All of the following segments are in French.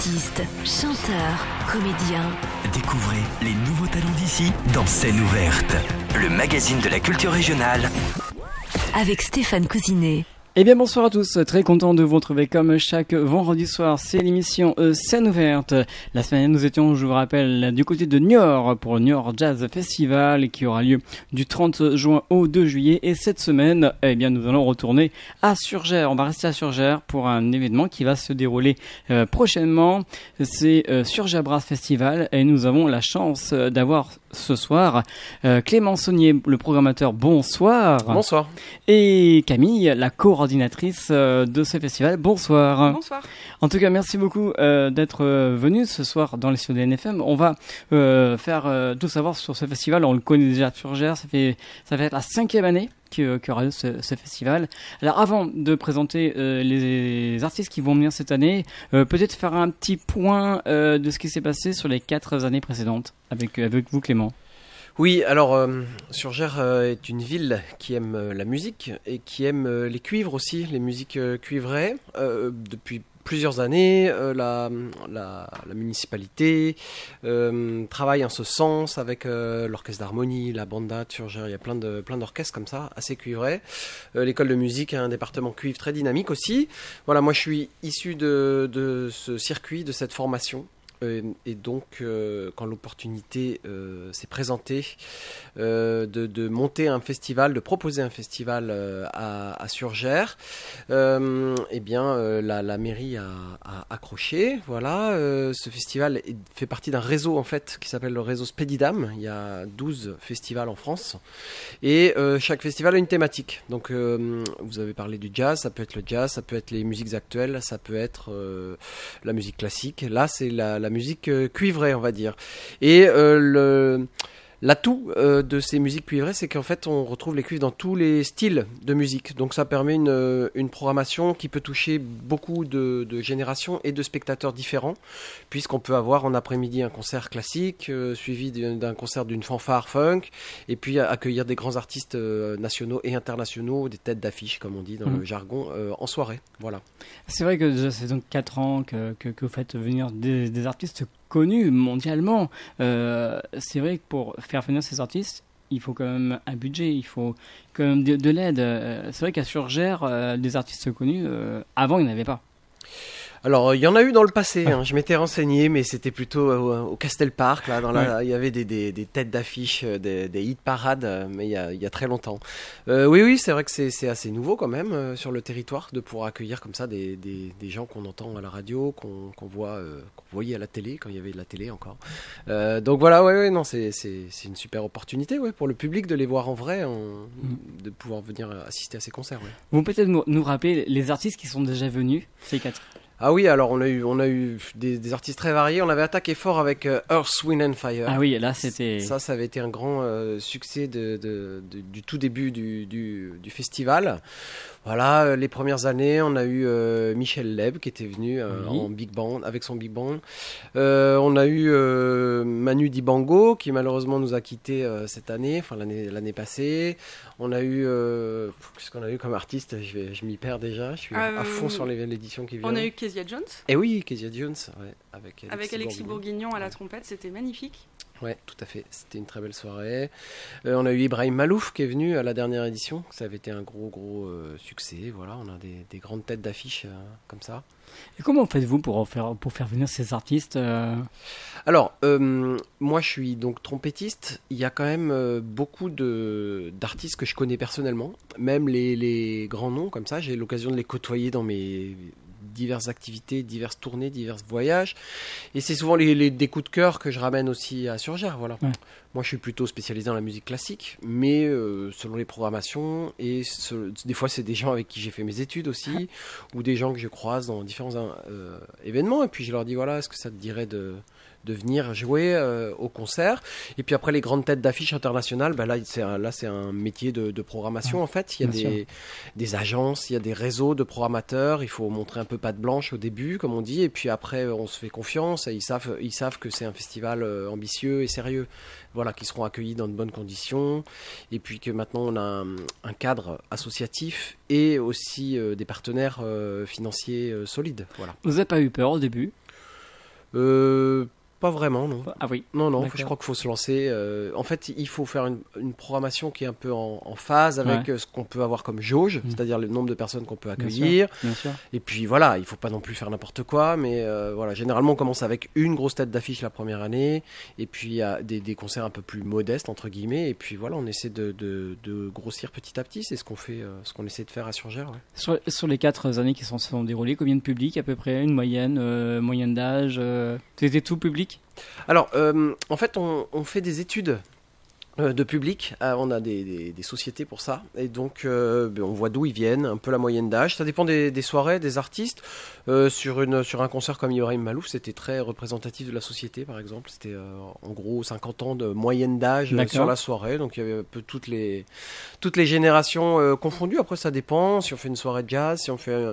Artistes, chanteurs, comédiens. Découvrez les nouveaux talents d'ici dans Scène ouverte, le magazine de la culture régionale. Avec Stéphane Cousinet. Eh bien bonsoir à tous, très content de vous retrouver comme chaque vendredi soir, c'est l'émission euh, Scène ouverte. La semaine nous étions, je vous rappelle, du côté de Niort pour le Niort Jazz Festival qui aura lieu du 30 juin au 2 juillet et cette semaine, eh bien nous allons retourner à Surgère. On va rester à Surgère pour un événement qui va se dérouler euh, prochainement. C'est euh, Surgère Brass Festival et nous avons la chance d'avoir ce soir euh, Clément Saunier, le programmateur. Bonsoir. Bonsoir. Et Camille, la coordinatrice euh, de ce festival. Bonsoir. Bonsoir. En tout cas, merci beaucoup euh, d'être venu ce soir dans les studios de NFM. On va euh, faire euh, tout savoir sur ce festival. On le connaît déjà de Surgère. Ça fait ça fait la cinquième année que- qu'aura ce, festival. Alors, avant de présenter euh, les artistes qui vont venir cette année, euh, peut-être faire un petit point euh, de ce qui s'est passé sur les quatre années précédentes avec avec vous, Clément. Oui, alors euh, Surgère est une ville qui aime la musique et qui aime les cuivres aussi, les musiques cuivrées. Depuis plusieurs années, euh, la, la, municipalité euh, travaille en ce sens avec euh, l'orchestre d'harmonie, la banda Surgère. Il y a plein de plein d'orchestres comme ça, assez cuivrés. L'école de musique a un département cuivre très dynamique aussi. Voilà, moi je suis issu de, de ce circuit, de cette formation. Euh, et donc, euh, quand l'opportunité euh, s'est présentée de, monter un festival, de proposer un festival à, à Surgère, euh, eh bien, la, mairie a, accroché. Voilà, ce festival est- fait partie d'un réseau en fait qui s'appelle le réseau Spedidam. Il y a 12 festivals en France et chaque festival a une thématique. Donc, vous avez parlé du jazz, ça peut être le jazz, ça peut être les musiques actuelles, ça peut être la musique classique. Là, c'est la musique euh, cuivrée, on va dire. Et euh, le L'atout euh, de ces musiques cuivrées, c'est qu'en fait, on retrouve les cuivres dans tous les styles de musique. Donc, ça permet une, euh, une programmation qui peut toucher beaucoup de, de générations et de spectateurs différents, puisqu'on peut avoir en après-midi un concert classique, euh, suivi d'un concert d'une fanfare funk, et puis accueillir des grands artistes euh, nationaux et internationaux, des têtes d'affiche, comme on dit dans Mhm. le jargon, euh, en soirée. Voilà. C'est vrai que déjà, c'est donc 4 ans que, que, que vous faites venir des, des artistes connus mondialement. Euh, c'est vrai que pour faire venir ces artistes, il faut quand même un budget, il faut quand même de, de l'aide. Euh, C'est vrai qu'à Surgère, euh, des artistes connus, euh, avant, il n'y en avait pas. Alors, il y en a eu dans le passé. hein. Je m'étais renseigné, mais c'était plutôt euh, au Castel Park. Là, dans la, il y avait des, des, des têtes d'affiche, euh, des, des hit parades, euh, mais il y a, il y a très longtemps. Euh, oui, oui, c'est vrai que c'est c'est assez nouveau quand même euh, sur le territoire de pouvoir accueillir comme ça des, des, des gens qu'on entend à la radio, qu'on qu'on voit, euh, qu'on voyait à la télé quand il y avait de la télé encore. Donc voilà, ouais, ouais, non, c'est c'est c'est une super opportunité, ouais, pour le public de les voir en vrai, en- de pouvoir venir assister à ces concerts. Ouais. Vous pouvez peut-être nous, nous rappeler les artistes qui sont déjà venus, ces quatre? Ah oui, alors on a eu, on a eu des, des artistes très variés. On avait attaqué fort avec euh, Earth, Wind and Fire. Ah oui, là, c'était. Ça, ça avait été un grand euh, succès de, de- de- du tout début du, du- du festival. Voilà, euh, les premières années, on a eu euh, Michel Leb qui était venu euh, Oui. en big band avec son big band. Euh, on a eu Manu Dibango qui malheureusement nous a quittés euh, cette année, enfin l'année l'année passée. On a eu, qu'est-ce qu'on a eu comme artiste? Je, vais- je m'y perds déjà. Je suis à fond sur l'édition qui vient. On a eu Kezia Jones Et oui, Kezia Jones, ouais, avec Alexis, avec Alexis Bourguignon. Bourguignon à la trompette, c'était magnifique. Ouais, tout à fait. C'était une très belle soirée. Euh, on a eu Ibrahim Malouf qui est venu à la dernière édition. Ça avait été un gros, gros euh, succès. Voilà, on a des, des grandes têtes d'affiche euh, comme ça. Et comment faites-vous pour faire, pour faire venir ces artistes Alors, moi, je suis donc trompettiste. Il y a quand même beaucoup d'artistes que je connais personnellement, même les, les grands noms comme ça. J'ai l'occasion de les côtoyer dans mes diverses activités, diverses tournées, divers voyages. Et c'est souvent les, les- des coups de cœur que je ramène aussi à Surgère. Voilà. Ouais. Moi, je suis plutôt spécialisé dans la musique classique, mais euh, selon les programmations, et ce- des fois, c'est des gens avec qui j'ai fait mes études aussi, ou des gens que je croise dans différents euh, événements, et puis je leur dis voilà, est-ce que ça te dirait de, de venir jouer euh, au concert. Et puis après, les grandes têtes d'affiches internationales, bah là, c'est un, là, c'est un métier de, de programmation en fait. Il y a des, des agences, il y a des réseaux de programmateurs, il faut montrer un peu patte blanche au début, comme on dit, et puis après, on se fait confiance, et ils savent, ils savent que c'est un festival euh, ambitieux et sérieux. Voilà, qui seront accueillis dans de bonnes conditions, et puis que maintenant on a un, un cadre associatif et aussi euh, des partenaires euh, financiers solides. Voilà. Vous n'avez pas eu peur au début? Euh, pas vraiment, non. Ah oui. Non, non, je crois qu'il faut se lancer. euh, en fait, il faut faire une, une programmation qui est un peu en, en phase avec Ouais. euh, ce qu'on peut avoir comme jauge, Mhm. c'est-à-dire le nombre de personnes qu'on peut Bien sûr. accueillir. Bien sûr. Et puis voilà, il faut pas non plus faire n'importe quoi, mais euh, voilà, généralement on commence avec une grosse tête d'affiche la première année, et puis il y a des, des concerts un peu plus modestes entre guillemets, et puis voilà, on essaie de, de- de grossir petit à petit, c'est ce qu'on fait, euh, ce qu'on essaie de faire à Surgère. ouais. Sur, sur les quatre années qui s'en sont déroulées, combien de public à peu près Une moyenne, moyenne d'âge C'était tout public Alors, euh, en fait, on, fait des études de public. Euh, on a des, des- des sociétés pour ça. Et donc, euh, ben, on voit d'où ils viennent, un peu la moyenne d'âge. Ça dépend des, des soirées, des artistes. Euh, sur, une, sur un concert comme Ibrahim Malouf, c'était très représentatif de la société, par exemple. C'était euh, en gros 50 ans de moyenne d'âge euh, sur la soirée. Donc, il y avait un peu toutes les, toutes les générations euh, confondues. Après, ça dépend. Si on fait une soirée de jazz, si on fait euh,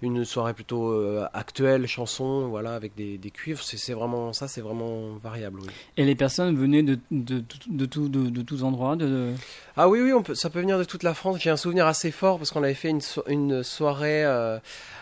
une soirée plutôt euh, actuelle, chanson, voilà, avec des, cuivres, c'est c'est vraiment ça, c'est vraiment variable. Oui. Et les personnes venaient de, de, de, de, tout- de, de tous endroits de, Ah oui, oui, on peut, ça peut venir de toute la France. J'ai un souvenir assez fort parce qu'on avait fait une, so- une soirée euh,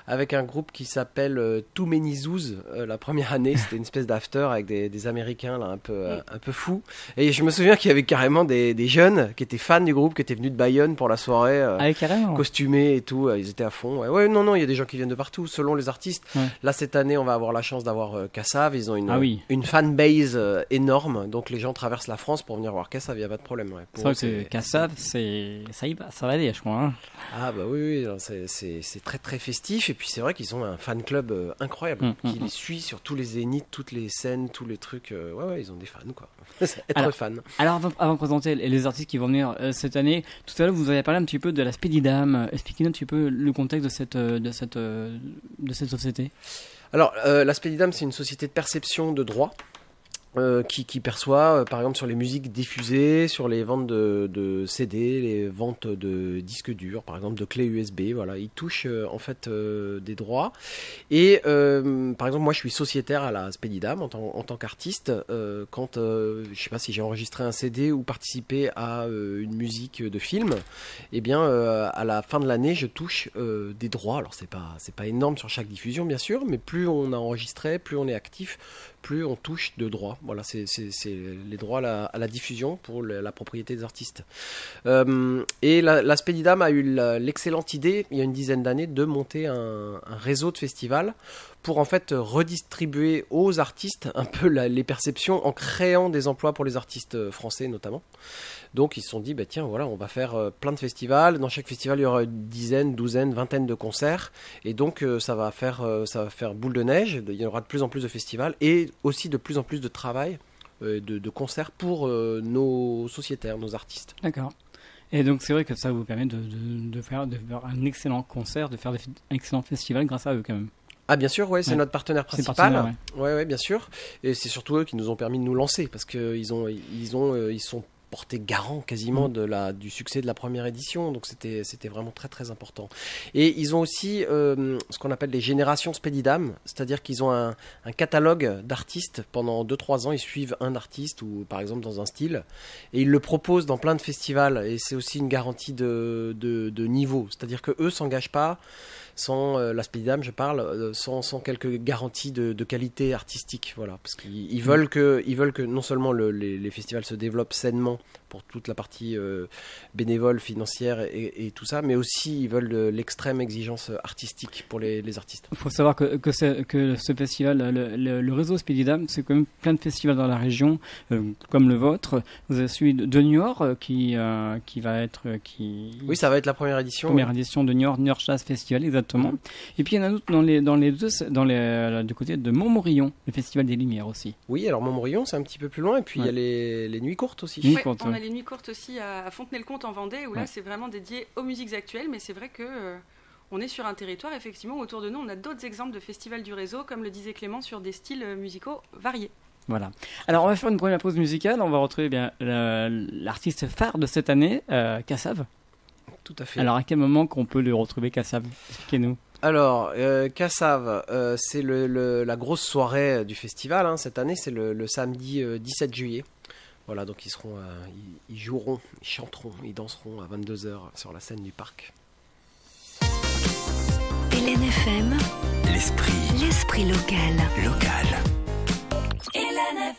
avec un groupe qui s'appelle euh, Too Many Zoos euh, la première année. C'était une espèce d'after avec des, des Américains là, un peu, euh, un peu fous. Et je me souviens qu'il y avait carrément des, des jeunes qui étaient fans du groupe, qui étaient venus de Bayonne pour la soirée. Ah, costumés et tout, ils étaient à fond. Ouais, ouais, non, non, il y a des gens qui viennent de partout, selon les artistes. Ouais. Là, cette année, on va avoir la chance d'avoir Kassav. Ils ont une, Ah oui. une fanbase énorme, donc les gens traversent la France pour venir voir Kassav, il n'y a pas de problème. ouais. C'est Que c'est ça y va, ça va aller, je crois. hein. Ah bah oui, oui, c'est- très très festif, et puis c'est vrai qu'ils ont un fan club euh, incroyable, Mm, qui mm, les suit sur tous les zéniths, toutes les scènes, tous les trucs. euh, ouais, ouais, ils ont des fans, quoi. Être Alors- fan. Alors avant, avant de présenter les artistes qui vont venir euh, cette année, tout à l'heure vous avez parlé un petit peu de la Spedidam. Expliquez-nous un petit peu le contexte de cette de cette de cette société. Alors, euh, la Spedidam, c'est une société de perception de droits. Euh, qui, qui perçoit, euh, par exemple, sur les musiques diffusées, sur les ventes de, de CD, les ventes de disques durs, par exemple, de clés USB. Voilà, il touche euh, en fait euh, des droits. Et euh, par exemple, moi, je suis sociétaire à la Spedidam en tant, en tant qu'artiste. quand, je sais pas si j'ai enregistré un CD ou participé à une musique de film, eh bien, à la fin de l'année, je touche des droits. Alors, c'est pas, c'est pas énorme sur chaque diffusion, bien sûr, mais plus on a enregistré, plus on est actif, plus on touche de droits. Voilà, c'est, les droits à la, à la diffusion pour la propriété des artistes. Euh, et la, la Spedidam a eu l'excellente idée, il y a une dizaine d'années, de monter un réseau de festivals pour en fait redistribuer aux artistes un peu les perceptions en créant des emplois pour les artistes euh, français notamment. Donc ils se sont dit, bah, tiens, voilà, on va faire euh, plein de festivals. Dans chaque festival, il y aura une dizaine, douzaine, vingtaine de concerts. Et donc euh, ça, va faire, ça va faire boule de neige. Il y aura de plus en plus de festivals et aussi de plus en plus de travail, de, de concerts pour nos sociétaires, nos artistes. D'accord. Et donc c'est vrai que ça vous permet de, faire, de faire un excellent concert, de faire un excellent festival grâce à eux quand même. Ah bien sûr, ouais, c'est Ouais. notre partenaire principal. partenaire, ouais. Ouais, ouais, bien sûr. Et c'est surtout eux qui nous ont permis de nous lancer parce qu'ils ont, ils ont, euh, ils sont portés garants quasiment Mm. de la, du succès de la première édition. Donc c'était, c'était vraiment très très important. Et ils ont aussi euh, ce qu'on appelle les générations Spedidam, c'est-à-dire qu'ils ont un, un catalogue d'artistes pendant 2-3 ans. Ils suivent un artiste ou par exemple dans un style et ils le proposent dans plein de festivals. Et c'est aussi une garantie de, de, de niveau, c'est-à-dire que eux s'engagent pas sans euh, la Spedidam, je parle, euh, sans, sans quelques garanties de, de qualité artistique, voilà, parce qu'ils ils veulent que, ils veulent que non seulement le- les, les festivals se développent sainement pour toute la partie euh, bénévole, financière et, et tout ça, mais aussi ils veulent de l'extrême exigence artistique pour les, les artistes. Il faut savoir que, que, ce festival, le, le- le réseau Spedidam, c'est quand même plein de festivals dans la région, euh, comme le vôtre. Vous avez celui de, Niort euh, qui, euh, qui va être qui Oui, ça va être la première édition. première édition de Niort, Niort Jazz Festival exactement. Et puis il y en a d'autres dans les dans les deux dans les du côté de Montmorillon, le festival des Lumières aussi. Oui, alors Montmorillon, c'est un petit peu plus loin, et puis il y a les, les nuits courtes aussi. Nuits Ouais, courtes, on. A les nuits courtes aussi à, Fontenay-le-Comte en Vendée, où Ouais. là c'est vraiment dédié aux musiques actuelles, mais c'est vrai que euh, on est sur un territoire, effectivement, autour de nous, on a d'autres exemples de festivals du réseau, comme le disait Clément, sur des styles euh, musicaux variés. Voilà. Alors on va faire une première pause musicale. On va retrouver bien la- l'artiste phare de cette année, euh, Kassav. Tout à fait. Alors à quel moment qu'on peut le retrouver Kassav Expliquez-nous. Alors, euh, Kassav, euh, c'est le, le- la grosse soirée euh, du festival. hein. Cette année, c'est le, le samedi euh, 17 juillet. Voilà, donc ils seront, euh, ils, joueront, ils chanteront, ils danseront à 22h sur la scène du parc. Hélène FM, l'esprit, l'esprit local, local. Hélène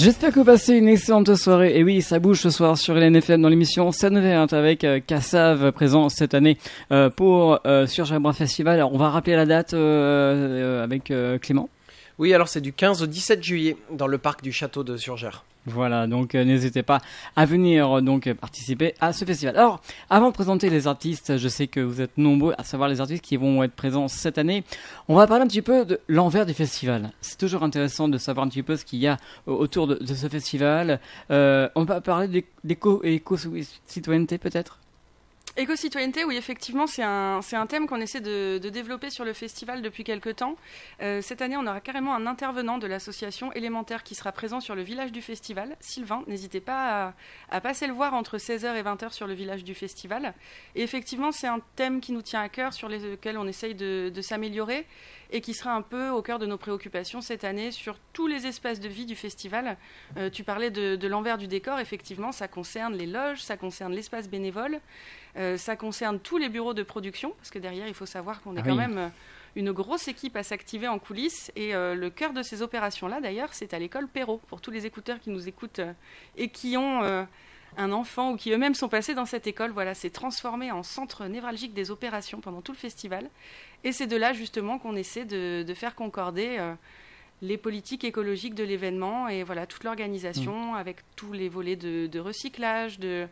J'espère que vous passez une excellente soirée. Et oui, ça bouge ce soir sur LNFM dans l'émission verte avec euh, Kassav présent cette année euh, pour euh, sur Festival. Alors, on va rappeler la date euh, euh, avec euh, Clément. Oui, alors c'est du 15 au 17 juillet dans le parc du château de Surgères. Voilà, donc euh, n'hésitez pas à venir euh, donc participer à ce festival. Alors, avant de présenter les artistes, je sais que vous êtes nombreux à savoir les artistes qui vont être présents cette année. On va parler un petit peu de l'envers du festival. C'est toujours intéressant de savoir un petit peu ce qu'il y a euh, autour de, ce festival. On va parler d'éco- d'éco éco-citoyenneté peut-être? Éco-citoyenneté, oui, effectivement, c'est un, un thème qu'on essaie de, développer sur le festival depuis quelques temps. Euh, cette année, on aura carrément un intervenant de l'association élémentaire qui sera présent sur le village du festival. Sylvain, n'hésitez pas à, passer le voir entre 16h et 20h sur le village du festival. Et effectivement, c'est un thème qui nous tient à cœur, sur lequel on essaye de, s'améliorer et qui sera un peu au cœur de nos préoccupations cette année sur tous les espaces de vie du festival. Euh, tu parlais de, l'envers du décor, effectivement, ça concerne les loges, ça concerne l'espace bénévole, ça concerne tous les bureaux de production, parce que derrière, il faut savoir qu'on est Ah quand même euh, une grosse équipe à s'activer en coulisses. Et euh, le cœur de ces opérations-là, d'ailleurs, c'est à l'école Perrault, pour tous les écouteurs qui nous écoutent euh, et qui ont euh, un enfant ou qui eux-mêmes sont passés dans cette école. Voilà, c'est transformé en centre névralgique des opérations pendant tout le festival. Et c'est de là, justement, qu'on essaie de, de faire concorder. euh, les politiques écologiques de l'événement et voilà toute l'organisation avec tous les volets de, de recyclage, de,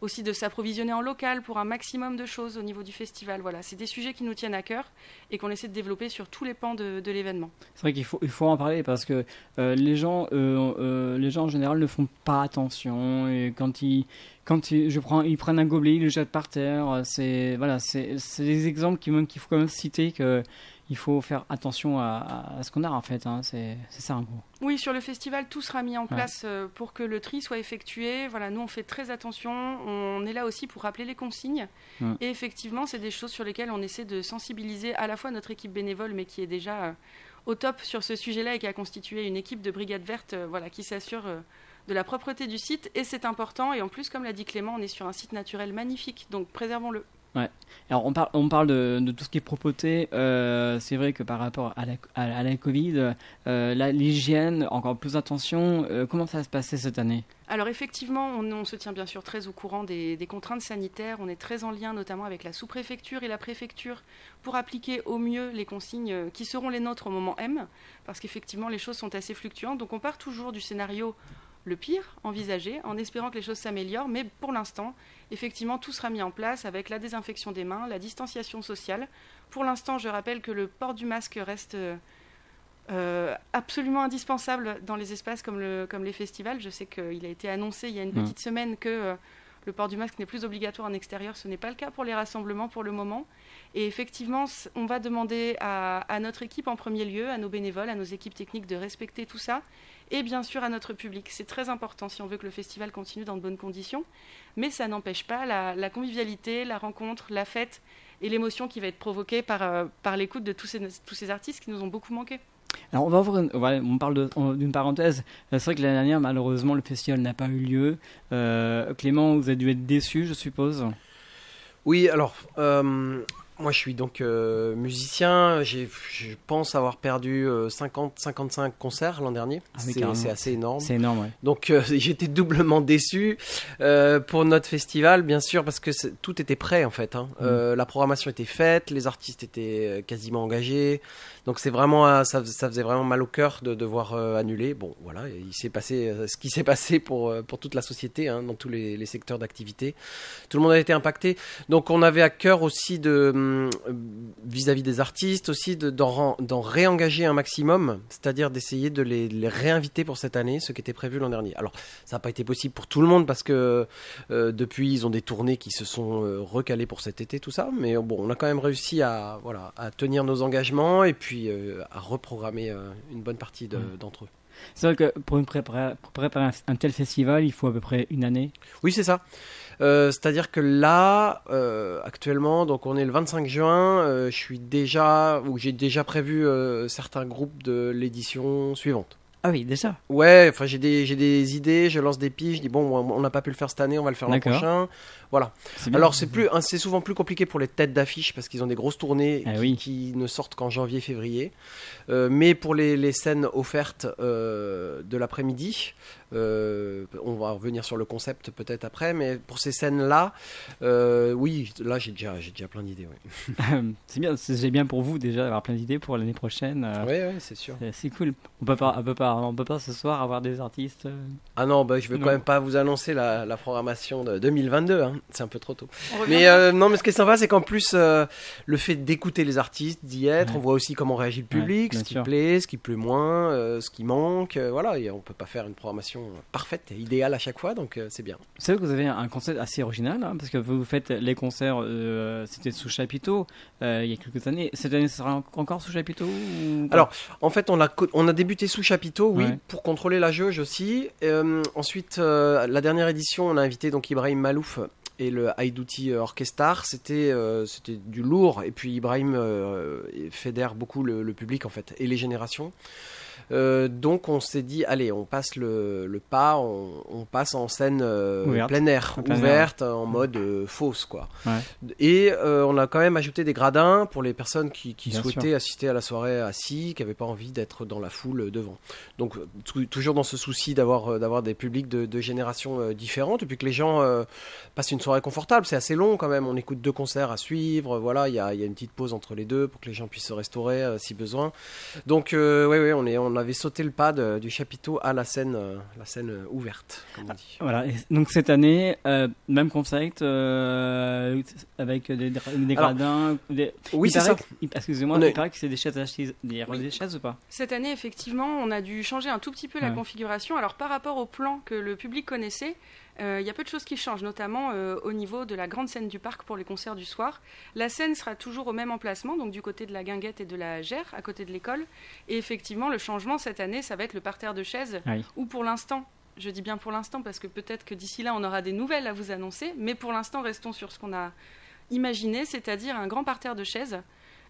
aussi de s'approvisionner en local pour un maximum de choses au niveau du festival. Voilà, c'est des sujets qui nous tiennent à cœur et qu'on essaie de développer sur tous les pans de, l'événement. C'est vrai qu'il faut, en parler parce que euh, les gens, euh, euh, les gens en général ne font pas attention et quand ils, quand ils, je prends, ils prennent un gobelet, ils le jettent par terre. C'est voilà, c'est, des exemples qu'il faut quand même citer que il faut faire attention à, à ce qu'on a en fait. Hein, c'est, ça en gros. Oui, sur le festival, tout sera mis en place euh, pour que le tri soit effectué. Voilà, nous, on fait très attention. On est là aussi pour rappeler les consignes. Et effectivement, c'est des choses sur lesquelles on essaie de sensibiliser à la fois notre équipe bénévole, mais qui est déjà euh, au top sur ce sujet-là et qui a constitué une équipe de brigade verte euh, voilà, qui s'assure de la propreté du site. Et c'est important. Et en plus, comme l'a dit Clément, on est sur un site naturel magnifique. Donc, préservons-le. Alors on parle, on parle de, tout ce qui est propreté. Euh, c'est vrai que par rapport à la, à, à la Covid, euh, l'hygiène, encore plus attention. Euh, comment ça va se passer cette année? Alors effectivement, on, se tient bien sûr très au courant des, des contraintes sanitaires. On est très en lien notamment avec la sous-préfecture et la préfecture pour appliquer au mieux les consignes euh, qui seront les nôtres au moment M, parce qu'effectivement les choses sont assez fluctuantes. Donc on part toujours du scénario le pire envisagé, en espérant que les choses s'améliorent, mais pour l'instant, effectivement, tout sera mis en place avec la désinfection des mains, la distanciation sociale. Pour l'instant, je rappelle que le port du masque reste euh, euh, absolument indispensable dans les espaces comme, le, comme les festivals. Je sais qu'il a été annoncé il y a une Mm. petite semaine que euh, le port du masque n'est plus obligatoire en extérieur. Ce n'est pas le cas pour les rassemblements pour le moment. Et effectivement, on va demander à, à notre équipe en premier lieu, à nos bénévoles, à nos équipes techniques de respecter tout ça. Et bien sûr à notre public. C'est très important si on veut que le festival continue dans de bonnes conditions. Mais ça n'empêche pas la, la convivialité, la rencontre, la fête et l'émotion qui va être provoquée par, euh, par l'écoute de tous ces, tous ces artistes qui nous ont beaucoup manqué. Alors on va ouvrir, une- on parle d'une parenthèse. Euh, C'est vrai que l'année dernière, malheureusement, le festival n'a pas eu lieu. Euh, Clément, vous avez dû être déçu, je suppose. Oui, alors, euh, moi je suis donc euh, musicien. Je pense avoir perdu 50-55 concerts l'an dernier. Ah c'est, assez énorme. C'est énorme, ouais. Donc euh, j'étais doublement déçu euh, pour notre festival, bien sûr, parce que tout était prêt en fait. hein. Euh, la programmation était faite, les artistes étaient euh, quasiment engagés. Donc c'est vraiment, euh, ça, ça faisait vraiment mal au cœur de devoir euh, annuler. Bon, voilà, il s'est passé euh, ce qui s'est passé pour euh, pour toute la société, hein, dans tous les, les secteurs d'activité. Tout le monde a été impacté. Donc on avait à cœur aussi de hum, vis-à-vis des artistes aussi de d'en réengager un maximum, c'est-à-dire d'essayer de les, les réinviter pour cette année, ce qui était prévu l'an dernier. Alors ça n'a pas été possible pour tout le monde parce que euh, depuis ils ont des tournées qui se sont euh, recalées pour cet été, tout ça. Mais euh, bon, on a quand même réussi à voilà à tenir nos engagements et puis euh, à reprogrammer euh, une bonne partie de- d'entre eux. C'est vrai que pour, une préparer, pour préparer un, un tel festival, il faut à peu près une année. Oui, c'est ça. Euh, C'est-à-dire que là, euh, actuellement, donc on est le 25 juin, euh, je suis déjà, ou j'ai déjà prévu certains groupes de l'édition suivante. Ah oui, déjà. Ouais, enfin j'ai des, j'ai des idées, je lance des piges, je dis bon, on n'a pas pu le faire cette année, on va le faire l'an prochain. Voilà. Alors c'est plus, hein, c'est souvent plus compliqué pour les têtes d'affiche parce qu'ils ont des grosses tournées Ah qui, oui. qui ne sortent qu'en janvier, février. Euh, mais pour les, les scènes offertes euh, de l'après-midi, euh, on va revenir sur le concept peut-être après, mais pour ces scènes-là, euh, oui, là j'ai déjà, j'ai déjà plein d'idées. Ouais. c'est bien, c'est bien pour vous déjà d'avoir plein d'idées pour l'année prochaine. euh, ouais, c'est sûr. c'est- cool. On peut pas, on peut pas, on peut pas ce soir avoir des artistes. euh, Ah non, bah, je veux Non. quand même pas vous annoncer la, la programmation de 2022, hein. c'est un peu trop tôt. Mais euh, non, mais ce qui est sympa, c'est qu'en plus, euh, le fait d'écouter les artistes, d'y être, Ouais. on voit aussi comment réagit le public, ce qui sûr. plaît, ce qui plaît moins, euh, ce qui manque. euh, voilà, et on peut pas faire une programmation parfaite et idéale à chaque fois, donc euh, c'est bien. Vous savez que vous avez un concept assez original, hein, parce que vous faites les concerts, euh, c'était sous chapiteau euh, il y a quelques années. Cette année, ce sera en- encore sous chapiteau ou... Alors, En fait, on a, co- on a débuté sous chapiteau, oui, Ouais. pour contrôler la jauge aussi. Euh, ensuite, euh, la dernière édition, on a invité donc Ibrahim Malouf et le Haïdouti Orchestar. C'était euh, c'était du lourd. Et puis Ibrahim euh, fédère beaucoup le, le public, en fait, et les générations. Euh, donc on s'est dit, allez, on passe le, le pas, on, on passe en scène euh, plein air, En plein air. ouverte, en mode euh, fausse, quoi. Ouais. Et euh, on a quand même ajouté des gradins pour les personnes qui, souhaitaient assister à la soirée assis, qui n'avaient pas envie d'être dans la foule devant. Donc tou- toujours dans ce souci d'avoir d'avoir des publics de, de générations différentes, et puis que les gens passent une soirée confortable. C'est assez long quand même. On écoute deux concerts à suivre. Voilà, il y a, il y a une petite pause entre les deux pour que les gens puissent se restaurer si besoin. Donc oui, oui, on est, on avait sauté le pas de- du chapiteau à la scène, euh, la scène euh, ouverte, comme on dit. Voilà. Et donc cette année, euh, même concept euh, avec des, des Alors, gradins. des- Oui, c'est ça. que- Excusez-moi, On est- il paraît que c'est des chaises assises, des, des chaises ou pas? Cette année, effectivement, on a dû changer un tout petit peu la Ouais. configuration. Alors, par rapport au plan que le public connaissait, il y a peu de choses qui changent, notamment euh, au niveau de la grande scène du parc pour les concerts du soir. La scène sera toujours au même emplacement, donc du côté de la guinguette et de la gère, à côté de l'école. Et effectivement, le changement cette année, ça va être le parterre de chaises, Oui. où pour l'instant, je dis bien pour l'instant parce que peut-être que d'ici là, on aura des nouvelles à vous annoncer, mais pour l'instant, restons sur ce qu'on a imaginé, c'est-à-dire un grand parterre de chaises,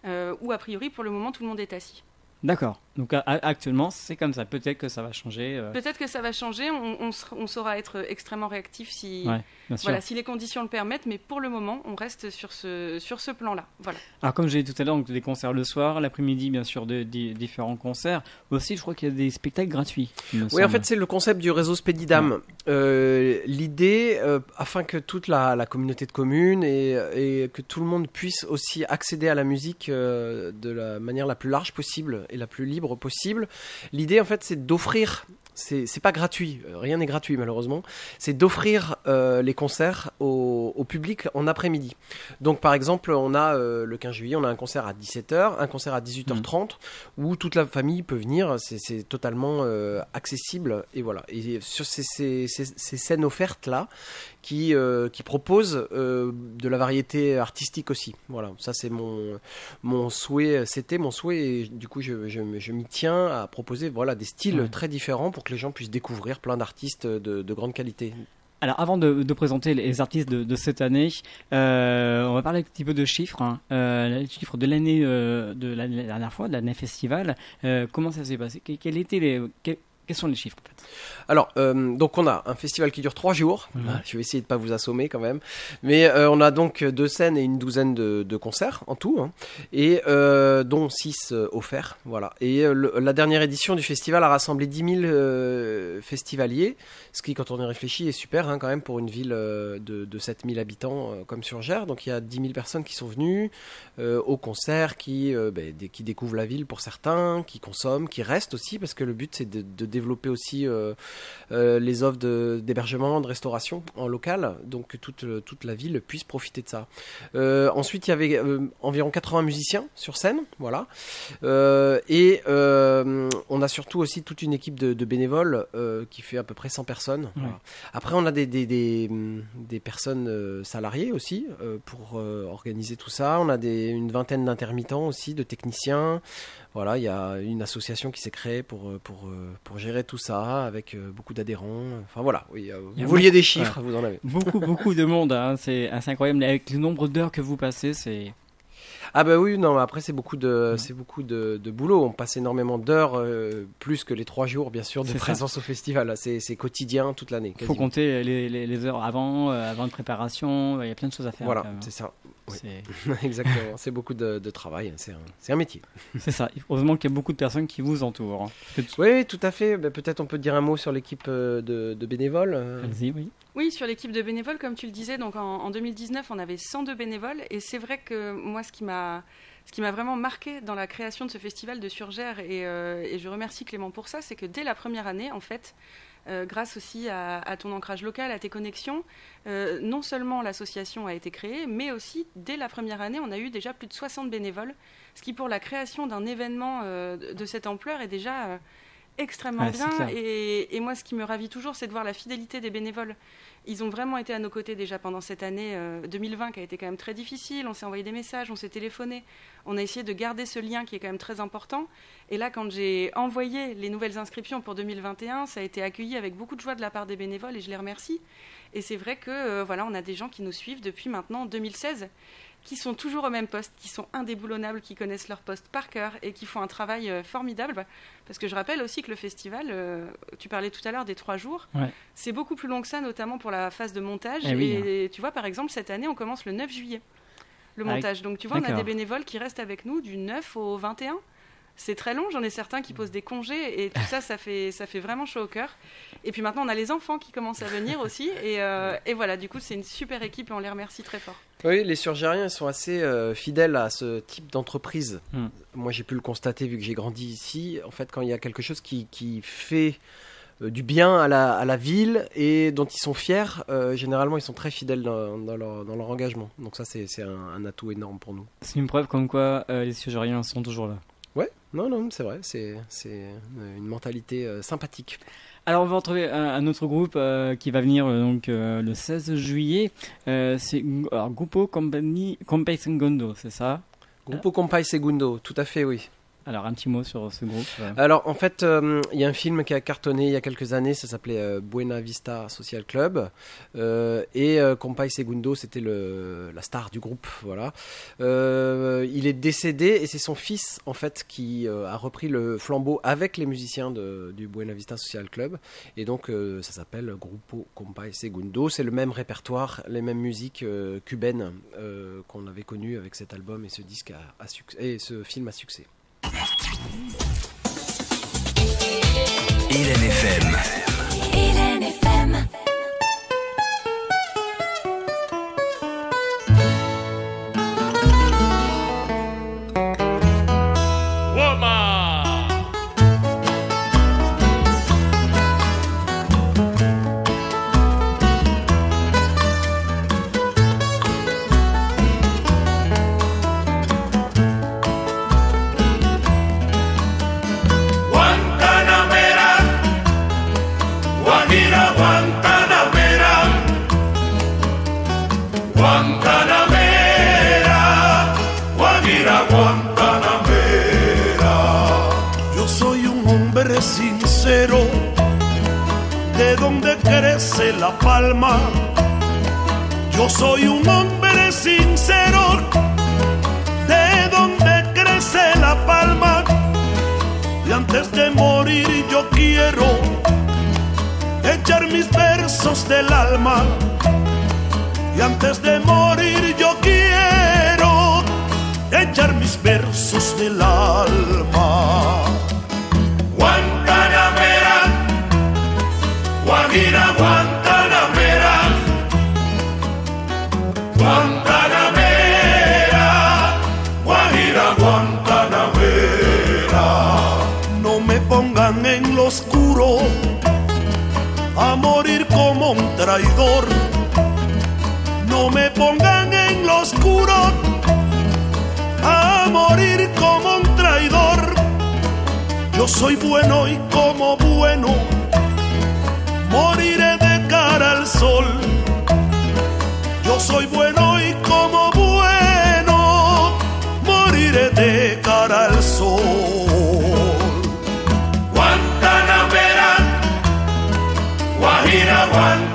euh, où a priori, pour le moment, tout le monde est assis. D'accord. Donc actuellement, c'est comme ça. Peut-être que ça va changer. euh, Peut-être que ça va changer, on, on sera- on saura être extrêmement réactif si, Ouais, voilà, si les conditions le permettent, mais pour le moment, on reste sur ce, sur ce plan-là. Voilà. Alors comme j'ai dit tout à l'heure, donc des concerts le soir, l'après-midi bien sûr de, des différents concerts. Aussi, je crois qu'il y a des spectacles gratuits. Oui, en fait, c'est le concept du réseau Spédidam. Euh, L'idée, euh, afin que toute la, la communauté de communes et, et que tout le monde puisse aussi accéder à la musique euh, de la manière la plus large possible et la plus libre possible, l'idée, en fait, c'est d'offrir. C'est c'est pas gratuit, euh, rien n'est gratuit malheureusement. C'est d'offrir euh, les concerts au, au public en après-midi. Donc par exemple, on a euh, le 15 juillet, on a un concert à 17h, un concert à 18h30 où toute la famille peut venir. C'est- totalement euh, accessible et voilà. Et sur ces, ces- ces- ces scènes offertes là, qui qui proposent de la variété artistique aussi. Voilà, ça c'est mon mon souhait. C'était mon souhait et du coup je, je, je m'y tiens à proposer voilà des styles très différents pour que les gens puissent découvrir plein d'artistes de, de grande qualité. Alors, avant de, présenter les artistes de, cette année, euh, on va parler un petit peu de chiffres. hein. Euh, les chiffres de l'année euh, de l'année dernière fois, de l'année festival. Comment ça s'est passé? Que- Quels étaient les quels sont les chiffres en fait? Alors, euh, donc on a un festival qui dure trois jours. Ah, Je vais essayer de pas vous assommer quand même. Mais euh, on a donc deux scènes et une douzaine de, de concerts en tout, hein. et euh, dont six offerts. Voilà. Et le- la dernière édition du festival a rassemblé 10 000 euh, festivaliers, ce qui, quand on y réfléchit, est super hein, quand même pour une ville de, de 7 000 habitants comme Surgères. Donc il y a 10 000 personnes qui sont venues au concert, qui, ben, qui découvrent la ville pour certains, qui consomment, qui restent aussi, parce que le but c'est de, de développer aussi euh, euh, les offres d'hébergement, de, restauration en local, donc que toute, euh, toute la ville puisse profiter de ça. Ensuite, il y avait environ 80 musiciens sur scène, voilà. Et on a surtout aussi toute une équipe de, de bénévoles qui fait à peu près 100 personnes. voilà. Après, on a des, des, des, des personnes salariées aussi pour organiser tout ça. On a des, une vingtaine d'intermittents aussi, de techniciens. Voilà, il y a une association qui s'est créée pour, euh, pour, euh, pour gérer tout ça avec euh, beaucoup d'adhérents. Enfin voilà, oui, vous vouliez des chiffres, vous en avez. Beaucoup, beaucoup de monde. hein. C'est incroyable. Avec le nombre d'heures que vous passez, c'est. Ah bah oui, non, après c'est beaucoup de, c'est beaucoup de, de boulot. On passe énormément d'heures, euh, plus que les trois jours, bien sûr, de ça. présence au festival. C'est quotidien toute l'année. Il faut compter les, les- les heures avant, euh, avant de préparation. Il y a plein de choses à faire. Voilà, même. c'est ça. Oui. Exactement. C'est beaucoup de, de travail. C'est un, c'est un métier. C'est ça. Heureusement qu'il y a beaucoup de personnes qui vous entourent. hein. Oui, oui, tout à fait. Ben, Peut-être on peut dire un mot sur l'équipe euh, de, de bénévoles. euh. Allez-y, oui. Oui, sur l'équipe de bénévoles, comme tu le disais, donc en, en 2019, on avait 102 bénévoles. Et c'est vrai que moi, ce qui m'a. Ce qui m'a vraiment marqué dans la création de ce festival de Surgère, et, euh, et je remercie Clément pour ça, c'est que dès la première année, en fait, euh, grâce aussi à, à ton ancrage local, à tes connexions, euh, non seulement l'association a été créée, mais aussi dès la première année, on a eu déjà plus de 60 bénévoles, ce qui pour la création d'un événement euh, de- cette ampleur est déjà extrêmement Ouais, bien. et moi, ce qui me ravit toujours, c'est de voir la fidélité des bénévoles. Ils ont vraiment été à nos côtés déjà pendant cette année euh, 2020 qui a été quand même très difficile. On s'est envoyé des messages, on s'est téléphoné. On a essayé de garder ce lien qui est quand même très important. Et là, quand j'ai envoyé les nouvelles inscriptions pour 2021, ça a été accueilli avec beaucoup de joie de la part des bénévoles et je les remercie. Et c'est vrai que euh, voilà, on a des gens qui nous suivent depuis maintenant 2016 qui sont toujours au même poste, qui sont indéboulonnables, qui connaissent leur poste par cœur et qui font un travail euh, formidable. Parce que je rappelle aussi que le festival, euh, tu parlais tout à l'heure des trois jours, Ouais. c'est beaucoup plus long que ça, notamment pour la phase de montage. Eh oui, et tu vois, par exemple, cette année, on commence le 9 juillet, le Ah, montage. Donc tu vois, on a des bénévoles qui restent avec nous du 9 au 21. C'est très long, j'en ai certains qui posent des congés et tout ça, ça fait, ça fait vraiment chaud au cœur. Et puis maintenant, on a les enfants qui commencent à venir aussi. Et, euh, et voilà, du coup, c'est une super équipe et on les remercie très fort. Oui, les surgériens ils sont assez euh, fidèles à ce type d'entreprise. Hmm. Moi, j'ai pu le constater vu que j'ai grandi ici. En fait, quand il y a quelque chose qui, qui fait euh, du bien à la, à la ville et dont ils sont fiers, euh, généralement, ils sont très fidèles dans, dans leur, dans leur engagement. Donc ça, c'est un, un atout énorme pour nous. C'est une preuve comme quoi euh, les Sugériens sont toujours là. Non, non, c'est vrai. C'est c'est une mentalité euh, sympathique. Alors on va retrouver un, un autre groupe euh, qui va venir euh, donc euh, le 16 juillet. Euh, c'est alors, Grupo Compay Sengondo, c'est ça? Grupo Compay Segundo, tout à fait, oui. Alors un petit mot sur ce groupe. euh. Alors en fait, euh, il y a un film qui a cartonné il y a quelques années, ça s'appelait euh, Buena Vista Social Club, et Compay Segundo, c'était la star du groupe, voilà. Il est décédé et c'est son fils en fait qui a repris le flambeau avec les musiciens du Buena Vista Social Club, et donc ça s'appelle Grupo Compay Segundo. C'est le même répertoire, les mêmes musiques cubaines qu'on avait connues avec cet album et ce disque et ce film à succès. Hélène De morir yo quiero echar mis versos del alma. Y antes de morir yo quiero echar mis versos del alma. Guantanamera, Guajira, Guantanamera, Yo soy bueno y como bueno moriré de cara al sol. Yo soy bueno y como bueno moriré de cara al sol. Guantanamera, Guajira, Guantanamera,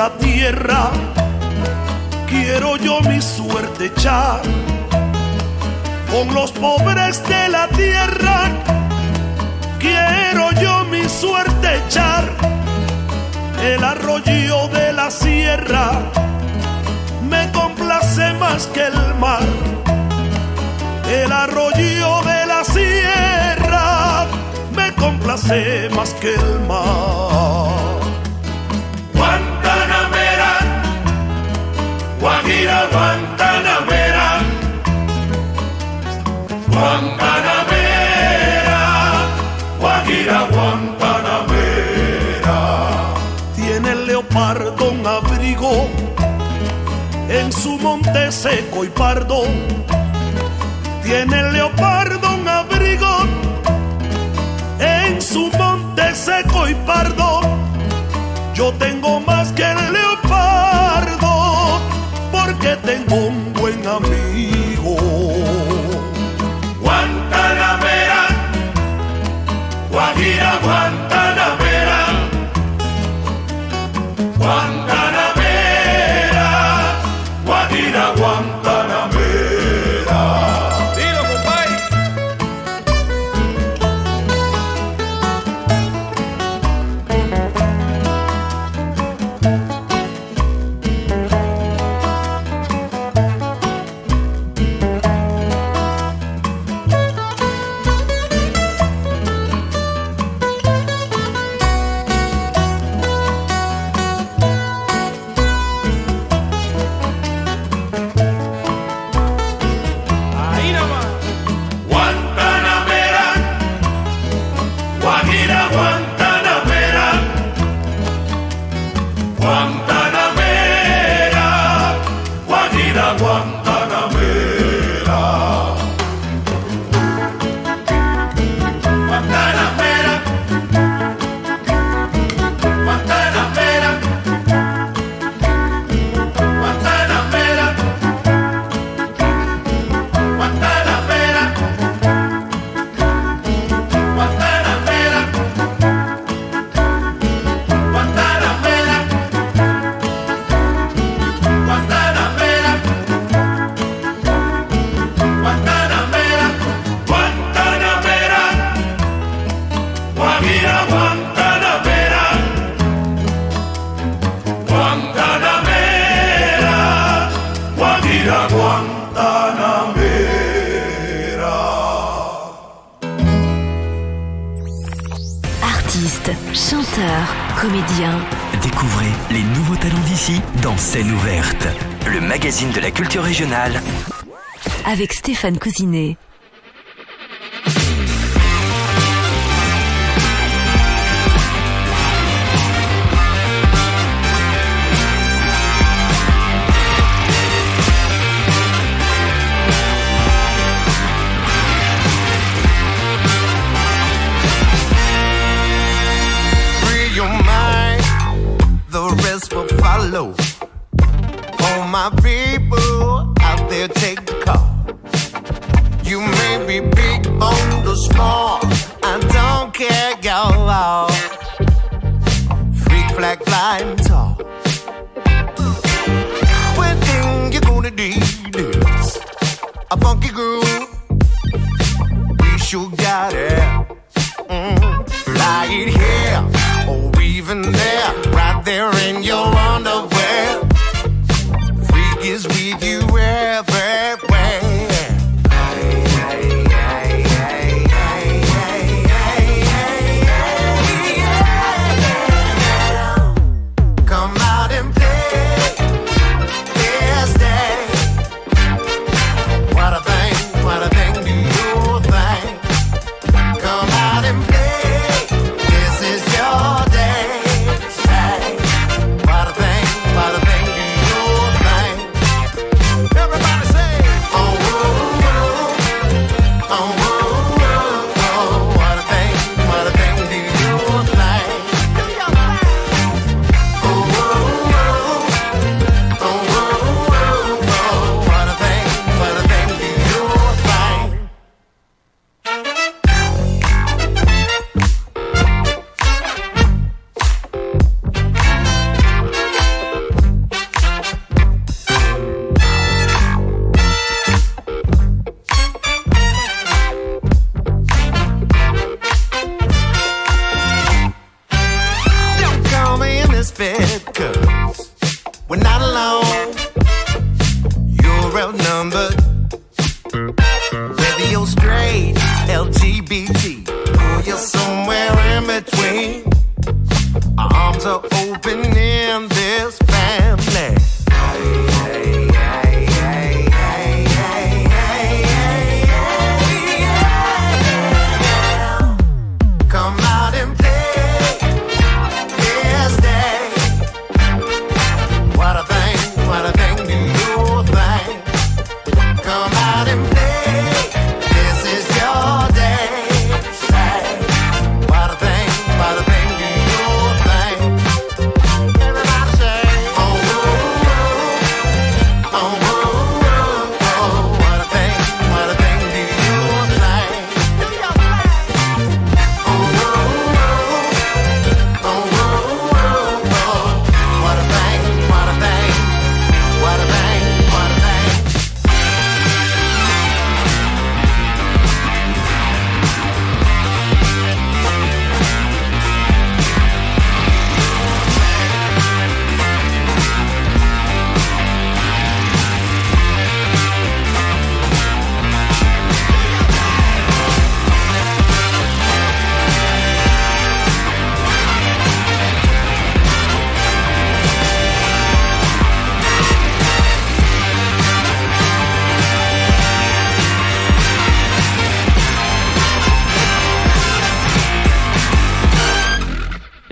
la tierra quiero yo mi suerte echar. Con los pobres de la tierra quiero yo mi suerte echar. El arroyo de la sierra me complace más que el mar. El arroyo de la sierra me complace más que el mar. Guajira Guantanamera, Guantanamera, Guajira Guantanamera. Tiene el leopardo un abrigo en su monte seco y pardo. Tiene el leopardo un abrigo en su monte seco y pardo. Yo tengo más que porque tengo un Scène ouverte, le magazine de la culture régionale avec Stéphane Cousinet.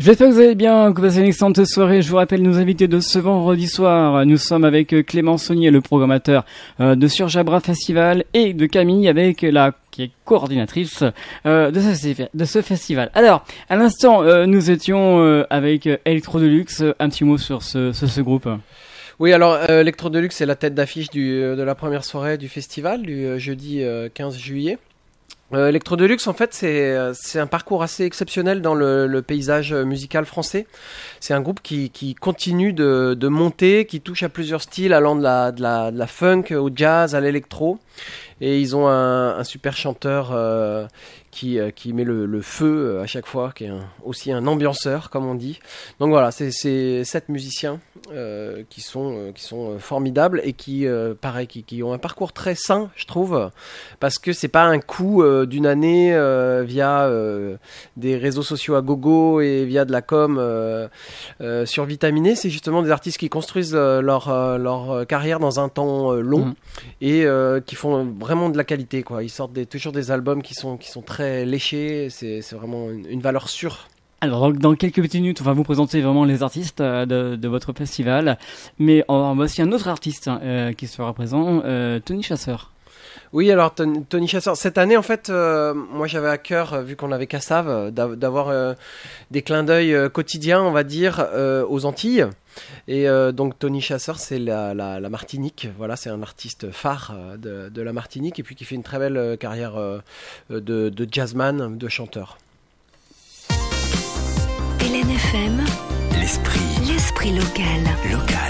J'espère que vous allez bien, que vous passez une excellente soirée. Je vous rappelle nos invités de ce vendredi soir. Nous sommes avec euh, Clément Saunier, le programmateur euh, de Surjabra Festival, et de Camille avec la qui est coordinatrice euh, de, ce, festival. Alors, à l'instant, euh, nous étions euh, avec Electro Deluxe. Un petit mot sur ce, ce, groupe. Oui, alors euh, Electro Deluxe, c'est la tête d'affiche de la première soirée du festival, du euh, jeudi euh, 15 juillet. Euh, Electro Deluxe, en fait, c'est euh, c'est un parcours assez exceptionnel dans le, paysage euh, musical français. C'est un groupe qui, continue de, monter, qui touche à plusieurs styles, allant de la, funk au jazz, à l'électro. Et ils ont un, un super chanteur euh, qui, euh, qui met le, le feu euh, à chaque fois, qui est un- aussi un ambianceur, comme on dit. Donc voilà, c'est sept musiciens euh, qui sont, qui sont formidables et qui, euh, pareil, qui, qui ont un parcours très sain, je trouve, parce que c'est pas un coup euh, d'une année via des réseaux sociaux à gogo et via de la com survitaminée. C'est justement des artistes qui construisent leur, leur carrière dans un temps long Mhm. et qui font vraiment de la qualité. Quoi. Ils sortent des, toujours des albums qui sont, qui sont très léchés. C'est c'est vraiment une, une valeur sûre. Alors, dans, dans quelques petites minutes, on va vous présenter vraiment les artistes euh, de, de votre festival. Mais on va aussi un autre artiste hein, euh, qui sera présent, euh, Tony Chasseur. Oui, alors Ton- Tony Chasseur, cette année en fait, euh, moi j'avais à cœur, vu qu'on avait Cassav, d'av- d'avoir euh, des clins d'œil euh, quotidiens, on va dire, aux Antilles. Et euh, donc Tony Chasseur, c'est la, la, la Martinique. Voilà, c'est un artiste phare euh, de, de la Martinique et puis qui fait une très belle euh, carrière de, de jazzman, de chanteur. Hélène FM, L'esprit l'esprit local. local.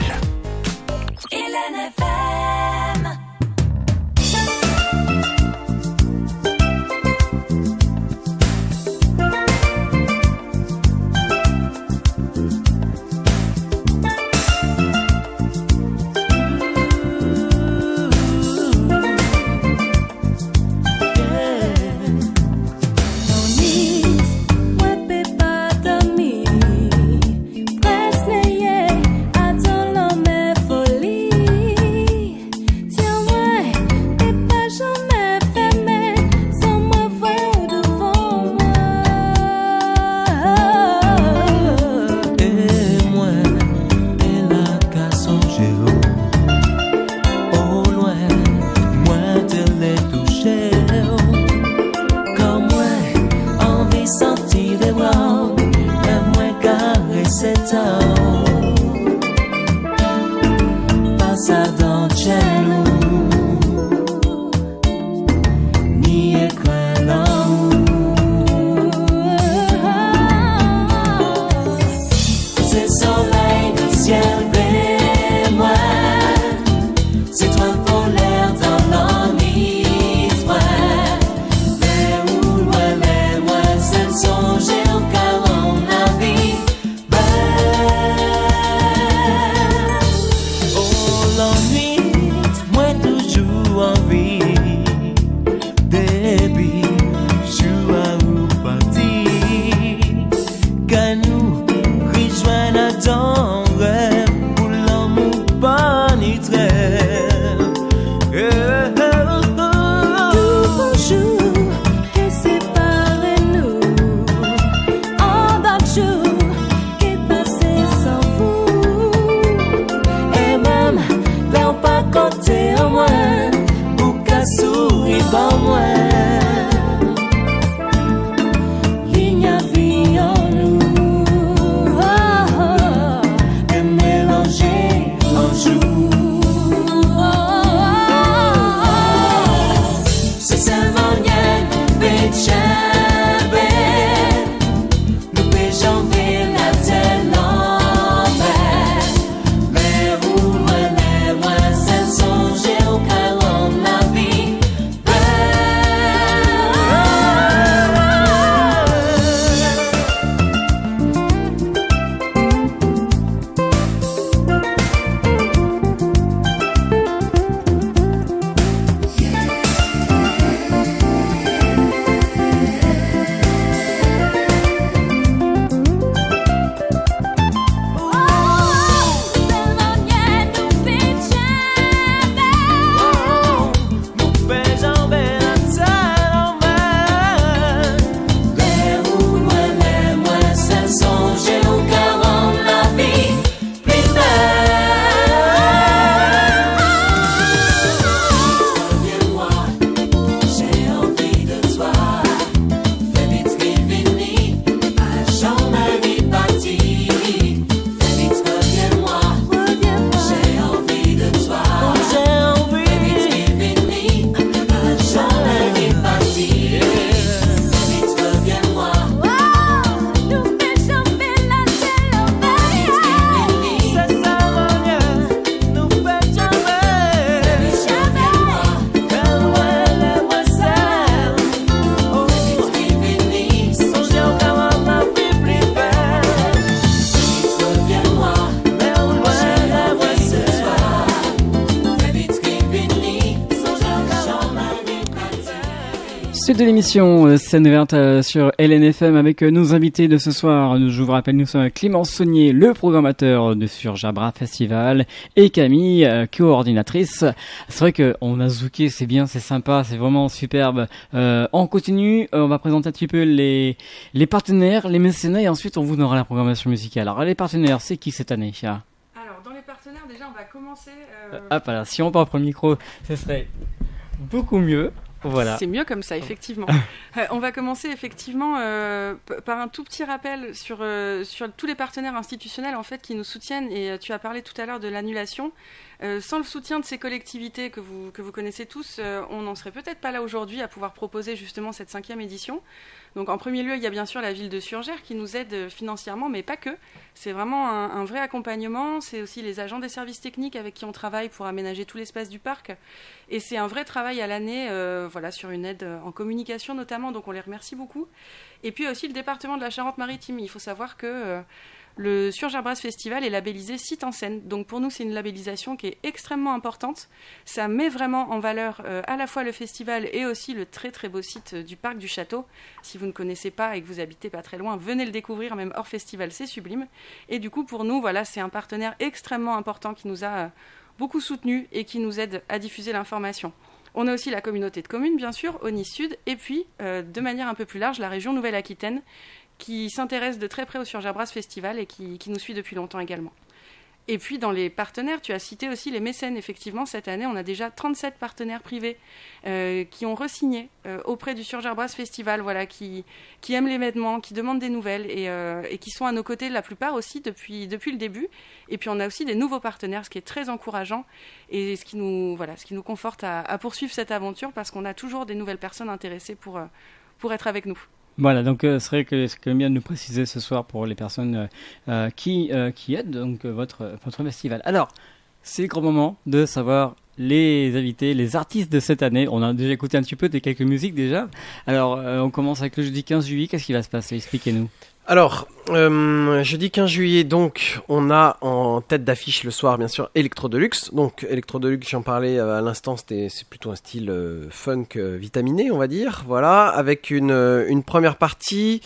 L'émission euh, Scène verte euh, sur LNFM avec euh, nos invités de ce soir. Je vous rappelle, nous sommes Clémence Saunier, le programmateur de sur Jabra Festival, et Camille, coordinatrice. C'est vrai qu'on a zouké, c'est bien, c'est sympa, c'est vraiment superbe. Euh, on continue, on va présenter un petit peu les, les partenaires, les mécénats, et ensuite on vous donnera la programmation musicale. Alors les partenaires, c'est qui cette année ah. Alors, dans les partenaires, déjà, on va commencer. euh, Euh, Hop, alors si on part pour le micro, ce serait beaucoup mieux. Voilà. C'est mieux comme ça, effectivement. Euh, on va commencer effectivement euh, par un tout petit rappel sur, euh, sur tous les partenaires institutionnels en fait qui nous soutiennent. Et tu as parlé tout à l'heure de l'annulation. Sans le soutien de ces collectivités que vous, que vous connaissez tous, on n'en serait peut-être pas là aujourd'hui à pouvoir proposer justement cette cinquième édition. Donc en premier lieu, il y a bien sûr la ville de Surgères qui nous aide euh, financièrement, mais pas que. C'est vraiment un, vrai accompagnement. C'est aussi les agents des services techniques avec qui on travaille pour aménager tout l'espace du parc. Et c'est un vrai travail à l'année, euh, voilà, sur une aide euh, en communication notamment, donc on les remercie beaucoup. Et puis aussi le département de la Charente-Maritime. Il faut savoir que le Surgerbras Festival est labellisé site en scène. Donc pour nous, c'est une labellisation qui est extrêmement importante. Ça met vraiment en valeur euh, à la fois le festival et aussi le très très beau site euh, du parc du château. Si vous ne connaissez pas et que vous habitez pas très loin, venez le découvrir, même hors festival, c'est sublime. Et du coup, pour nous, voilà, c'est un partenaire extrêmement important qui nous a euh, beaucoup soutenus et qui nous aide à diffuser l'information. On a aussi la communauté de communes, bien sûr, Onis Sud, et puis, de manière un peu plus large, la région Nouvelle-Aquitaine, qui s'intéresse de très près au Surgerbras Festival et qui, nous suit depuis longtemps également. Et puis dans les partenaires, tu as cité aussi les mécènes. Effectivement, cette année, on a déjà 37 partenaires privés euh, qui ont resigné euh, auprès du Surgerbras Festival, voilà, qui, qui aiment l'événement, qui demandent des nouvelles et, euh, qui sont à nos côtés la plupart aussi depuis, le début. Et puis on a aussi des nouveaux partenaires, ce qui est très encourageant et ce qui nous, voilà, ce qui nous conforte à, à poursuivre cette aventure parce qu'on a toujours des nouvelles personnes intéressées pour, pour être avec nous. Voilà, donc euh, ce serait que c'est quand même bien de nous préciser ce soir pour les personnes euh, euh, qui, euh, qui aident donc euh, votre, votre festival. Alors, c'est le grand moment de savoir les invités, les artistes de cette année. On a déjà écouté un petit peu des quelques musiques déjà. Alors, euh, on commence avec le jeudi 15 juillet. Qu'est-ce qui va se passer? Expliquez-nous. Alors, euh, jeudi 15 juillet, donc, on a en tête d'affiche le soir, bien sûr, Electro Deluxe. Donc, Electro Deluxe, j'en parlais euh, à l'instant, c'est plutôt un style euh, funk vitaminé, on va dire. Voilà, avec une, une première partie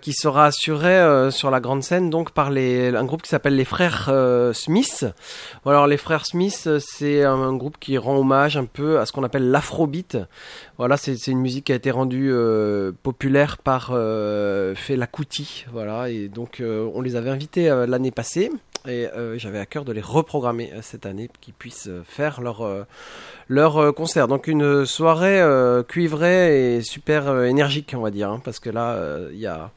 qui sera assurée sur la grande scène, donc, par les, un groupe qui s'appelle les Frères Smith. Alors, les Frères Smith, c'est un, un groupe qui rend hommage un peu à ce qu'on appelle l'afrobeat. Voilà, c'est, une musique qui a été rendue populaire par Fela Kuti. Voilà, et donc euh, on les avait invités euh, l'année passée et euh, j'avais à cœur de les reprogrammer cette année qu'ils puissent faire leur leur concert. Donc une soirée cuivrée et super énergique, on va dire, hein, parce que là il y a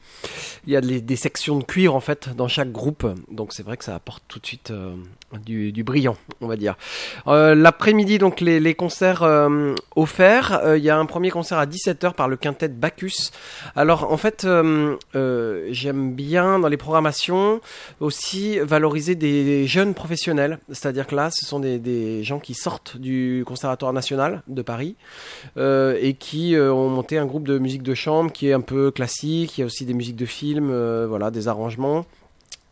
y a des, sections de cuivre en fait dans chaque groupe, donc c'est vrai que ça apporte tout de suite du, brillant, on va dire. Euh, L'après-midi, donc les, concerts euh, offerts. Euh, Il y a un premier concert à 17h par le quintet Bacchus. Alors en fait, j'aime bien dans les programmations aussi valoriser des jeunes professionnels. C'est-à-dire que là, ce sont des, des gens qui sortent du Conservatoire national de Paris et qui ont monté un groupe de musique de chambre qui est un peu classique. Il y a aussi des musiques de films, voilà, des arrangements.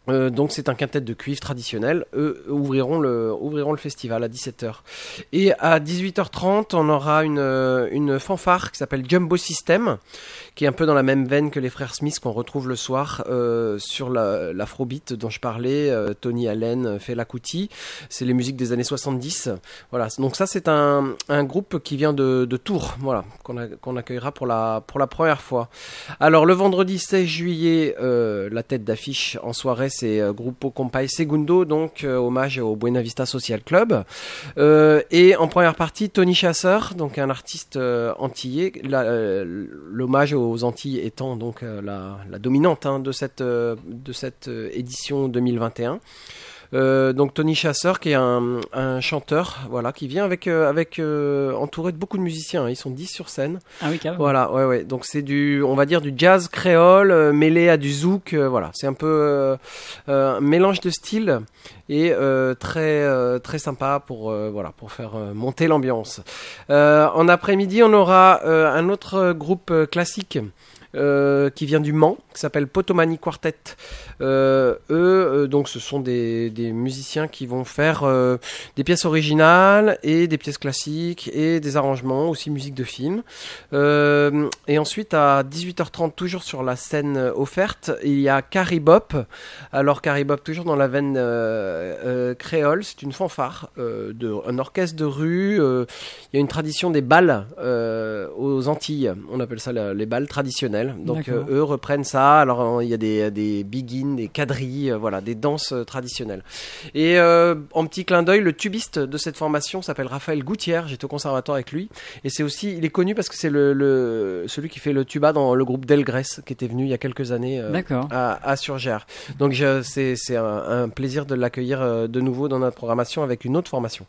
Euh, donc c'est un quintet de cuivre traditionnel. Eux ouvriront le, festival à 17h. Et à 18h30, on aura une, euh, une fanfare qui s'appelle Jumbo System, qui est un peu dans la même veine que les frères Smith qu'on retrouve le soir euh, sur la- l'afrobeat dont je parlais. euh, Tony Allen, Fela Kuti. C'est les musiques des années 70. Voilà. Donc ça c'est un, un groupe qui vient de, de Tours, voilà, qu'on qu'on accueillera pour la, pour la première fois. Alors le vendredi 16 juillet, euh, la tête d'affiche en soirée, c'est euh, Grupo Compay Segundo, donc euh, hommage au Buena Vista Social Club. Euh, et en première partie, Tony Chasseur, donc un artiste euh, antillais. La- euh, L'hommage aux Antilles étant donc euh, la, dominante hein, de cette, euh, de cette euh, édition 2021. Euh, donc Tony Chasseur qui est un, un chanteur voilà qui vient avec euh, avec euh, entouré de beaucoup de musiciens hein. ils sont 10 sur scène Ah oui, carrément. voilà, ouais, ouais. Donc c'est du, on va dire du jazz créole euh, mêlé à du zouk. voilà, c'est un peu un mélange de styles et euh, très euh, très sympa pour euh, voilà pour faire monter l'ambiance. Euh, en après-midi, on aura euh, un autre groupe classique. Euh, qui vient du Mans, qui s'appelle Potomani Quartet. Euh, eux, euh, donc, ce sont des, musiciens qui vont faire euh, des pièces originales et des pièces classiques et des arrangements, aussi musique de film. Et ensuite, à 18h30, toujours sur la scène offerte, il y a Caribop. Alors, Caribop, toujours dans la veine créole, c'est une fanfare, de, un orchestre de rue. il y a une tradition des balles aux Antilles. On appelle ça les balles traditionnelles. Donc, euh, eux reprennent ça. Alors, il y a des, des biguines, des quadrilles, euh, voilà, des danses euh, traditionnelles. Et en petit clin d'œil, le tubiste de cette formation s'appelle Raphaël Gouttière. J'étais au conservatoire avec lui. Et c'est aussi, il est connu parce que c'est le, le- celui qui fait le tuba dans le groupe Delgrès, qui était venu il y a quelques années à, à Surgères. Donc c'est c'est un, un plaisir de l'accueillir de nouveau dans notre programmation avec une autre formation.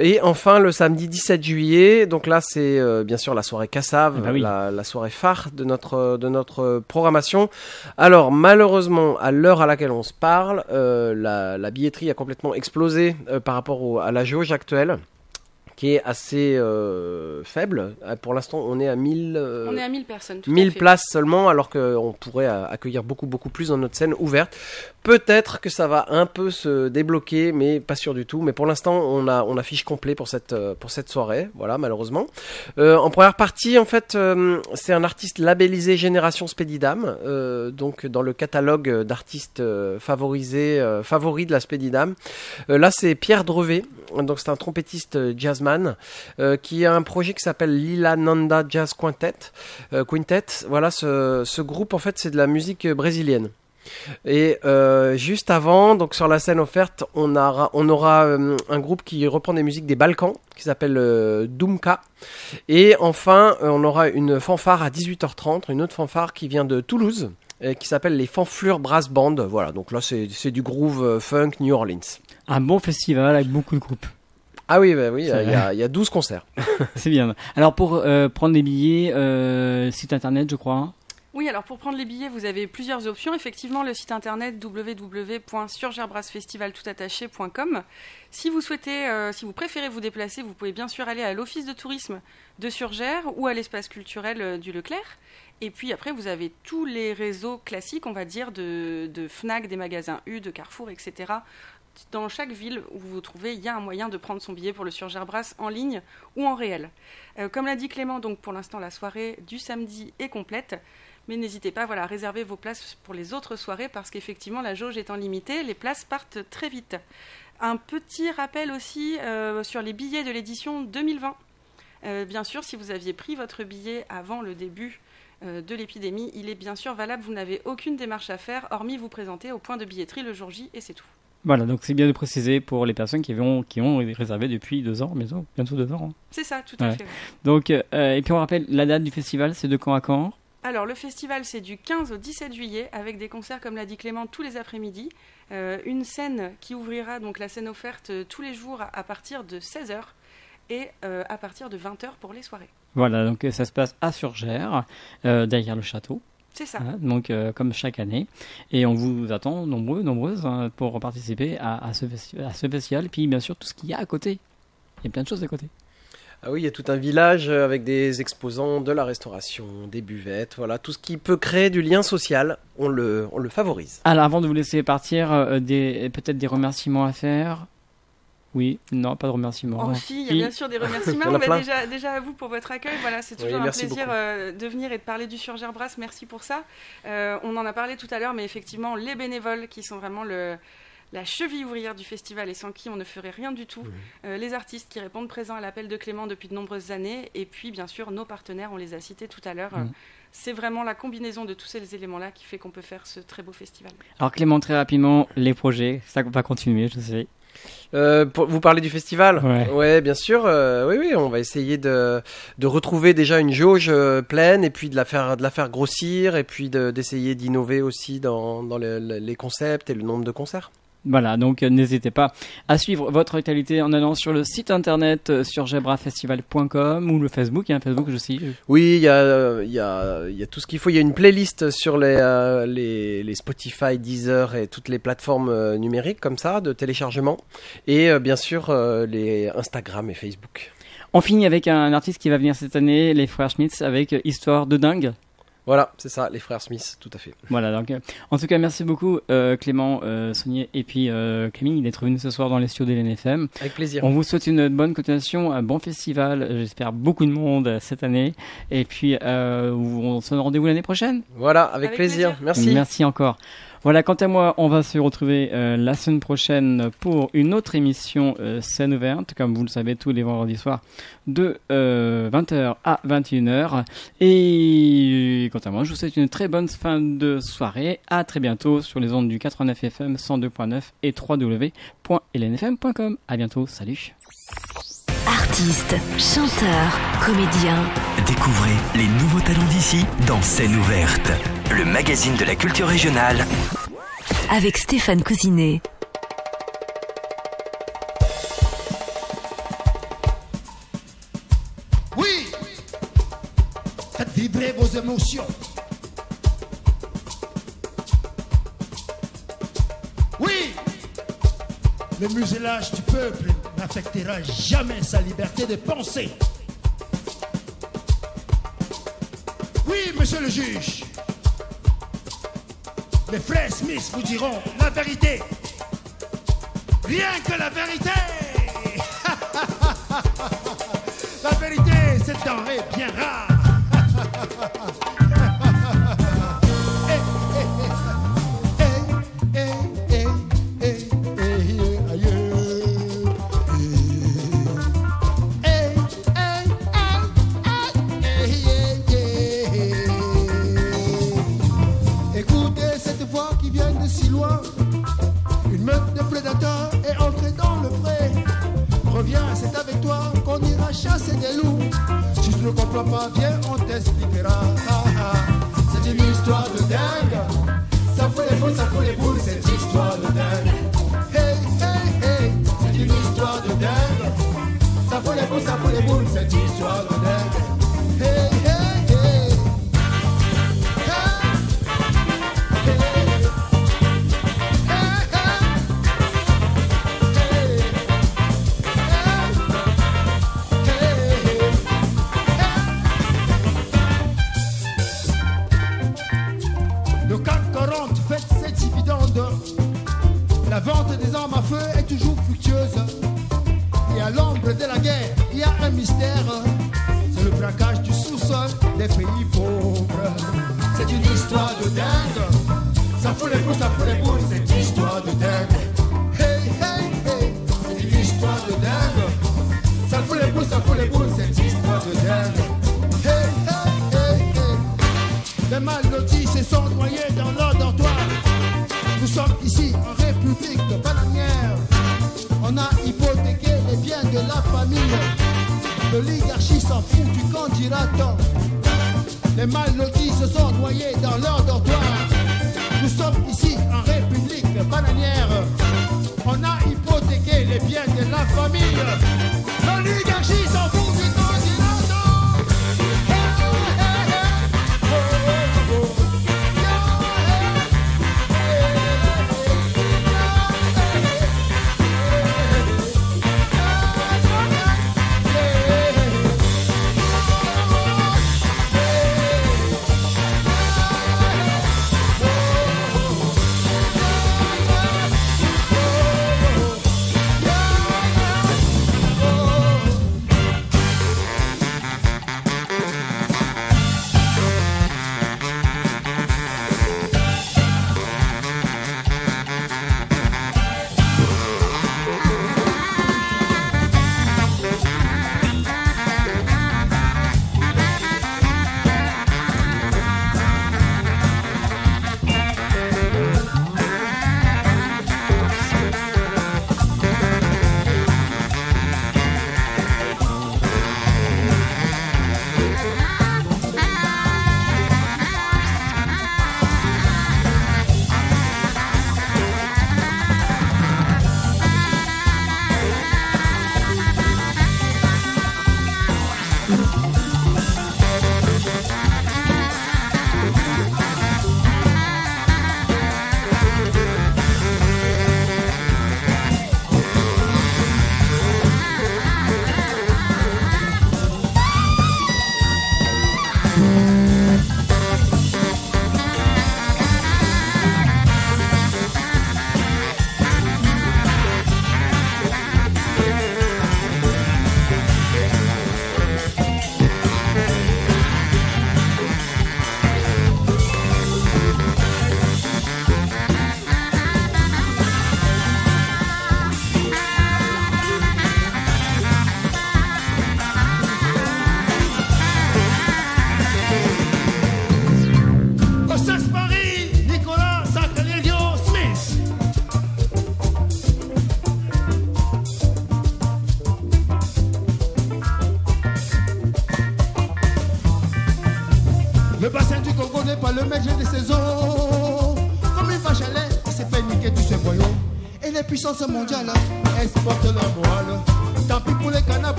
Et enfin, le samedi 17 juillet, donc là c'est euh, bien sûr la soirée Cassave, Eh ben oui. la, la soirée phare de notre, de notre programmation. Alors malheureusement, à l'heure à laquelle on se parle, euh, la, la billetterie a complètement explosé euh, par rapport au- à la jauge actuelle qui est assez euh, faible. Euh, Pour l'instant, on est à 1000, euh, On est à 1000 personnes. Tout à 1000 fait. places seulement, alors qu'on pourrait accueillir beaucoup, beaucoup plus dans notre scène ouverte. Peut-être que ça va un peu se débloquer, mais pas sûr du tout. Mais pour l'instant, on a, on a fiche complet pour cette, pour cette soirée. Voilà, malheureusement. Euh, en première partie, en fait, c'est un artiste labellisé Génération Spédidam, donc dans le catalogue d'artistes favorisés, favoris de la Spédidam. Là, c'est Pierre Drevet, donc c'est un trompettiste euh, euh, qui a un projet qui s'appelle Lila Nanda Jazz Quintet. Euh, Quintet, voilà, ce, ce groupe en fait c'est de la musique brésilienne. Et euh, juste avant, donc sur la scène offerte, on aura, on aura un groupe qui reprend des musiques des Balkans, qui s'appelle euh. Et enfin, on aura une fanfare à 18h30, une autre fanfare qui vient de Toulouse, euh, qui s'appelle les Fanflures Brass Band. Voilà, donc là c'est du groove funk New Orleans. Un bon festival avec beaucoup de groupes. Ah oui, bah oui, il y, a- il y a- il y a 12 concerts. C'est bien. Alors pour euh, prendre les billets, euh, site internet, je crois. Oui, alors pour prendre les billets, vous avez plusieurs options. Effectivement, le site internet www.surgerbrasfestivaltoutattaché.com. Si vous souhaitez, euh, si vous préférez vous déplacer, vous pouvez bien sûr aller à l'office de tourisme de Surgères ou à l'espace culturel du Leclerc. Et puis après, vous avez tous les réseaux classiques, on va dire, de, de Fnac, des magasins U, de Carrefour, etc. Dans chaque ville où vous vous trouvez, il y a un moyen de prendre son billet pour le Surgères Brass en ligne ou en réel. Euh, comme l'a dit Clément, donc pour l'instant, la soirée du samedi est complète. Mais n'hésitez pas voilà, à réserver vos places pour les autres soirées parce qu'effectivement, la jauge étant limitée, les places partent très vite. Un petit rappel aussi euh, sur les billets de l'édition 2020. Euh, bien sûr, si vous aviez pris votre billet avant le début de l'épidémie, il est bien sûr valable. Vous n'avez aucune démarche à faire, hormis vous présenter au point de billetterie le jour J, et c'est tout. Voilà, donc c'est bien de préciser pour les personnes qui ont, qui ont réservé depuis deux ans, bientôt, bientôt deux ans. hein. C'est ça, tout à Ouais. fait. Donc, euh, et puis on rappelle la date du festival, c'est de quand à quand? Alors, le festival, c'est du 15 au 17 juillet, avec des concerts, comme l'a dit Clément, tous les après-midi. Euh, une scène qui ouvrira, donc la scène offerte, euh, tous les jours à, partir de 16h et euh, à partir de 20h pour les soirées. Voilà, donc ça se passe à Surgères, derrière le château. C'est ça. Voilà, donc euh, comme chaque année. Et on vous attend nombreux, nombreuses hein, pour participer à, à ce à ce festival. Et puis bien sûr, tout ce qu'il y a à côté. Il y a plein de choses à côté. Ah oui, il y a tout un village euh, avec des exposants, de la restauration, des buvettes, voilà, tout ce qui peut créer du lien social, on le, on le favorise. Alors avant de vous laisser partir, euh, des, peut-être des remerciements à faire Oui, non, pas de remerciements. Oh, si, il y a bien sûr des remerciements. Bah, déjà, déjà à vous pour votre accueil. Voilà, c'est Oui, toujours un plaisir euh, de venir et de parler du Surgère Brass. Merci pour ça. Euh, on en a parlé tout à l'heure, mais effectivement, les bénévoles qui sont vraiment le, la cheville ouvrière du festival et sans qui on ne ferait rien du tout. Euh, les artistes qui répondent présents à l'appel de Clément depuis de nombreuses années. Et puis, bien sûr, nos partenaires, on les a cités tout à l'heure. Mhm. C'est vraiment la combinaison de tous ces éléments-là qui fait qu'on peut faire ce très beau festival. Alors Clément, très rapidement, les projets, ça va continuer, je sais. Euh, pour- vous parlez du festival Ouais. bien sûr. euh, oui, oui, on va essayer de, de retrouver déjà une jauge euh, pleine et puis de la faire, de la faire grossir et puis de- d'essayer d'innover aussi dans, dans le- le- les concepts et le nombre de concerts. Voilà, donc euh, n'hésitez pas à suivre votre actualité en allant sur le site internet euh, sur gebrafestival.com ou le Facebook, il y a un Facebook aussi. Oui, il y a, il y, a, il y a tout ce qu'il faut. Il y a une playlist sur les, euh, les, les Spotify, Deezer et toutes les plateformes euh, numériques comme ça de téléchargement. Et euh, bien sûr les Instagram et Facebook. On finit avec un artiste qui va venir cette année, les frères Schmitz, avec Histoire de dingue. Voilà, c'est ça, les frères Smith, tout à fait. Voilà, donc euh, en tout cas, merci beaucoup euh, Clément, euh, Sonier et puis euh, Camille d'être venus ce soir dans les studios de l'NFM. Avec plaisir. On vous souhaite une bonne continuation, un bon festival. J'espère beaucoup de monde cette année. Et puis, euh, on se donne rendez-vous l'année prochaine. Voilà, avec, Avec plaisir. plaisir. Merci. Merci encore. Voilà, quant à moi, on va se retrouver euh, la semaine prochaine pour une autre émission euh, scène ouverte, comme vous le savez, tous les vendredis soirs, de euh, 20h à 21h. Et quant à moi, je vous souhaite une très bonne fin de soirée. À très bientôt sur les ondes du 89 FM 102.9 et www.lnfm.com. À bientôt, salut. Artistes, chanteurs, comédiens, Découvrez les nouveaux talents d'ici dans Scène ouverte, le magazine de la culture régionale avec Stéphane Cousinet. Oui Faites vibrer vos émotions. Oui Le muselage du peuple n'affectera jamais sa liberté de penser. Oui, monsieur le juge. Les frères Smith vous diront la vérité. Rien que la vérité. La vérité, c'est denrée bien rare.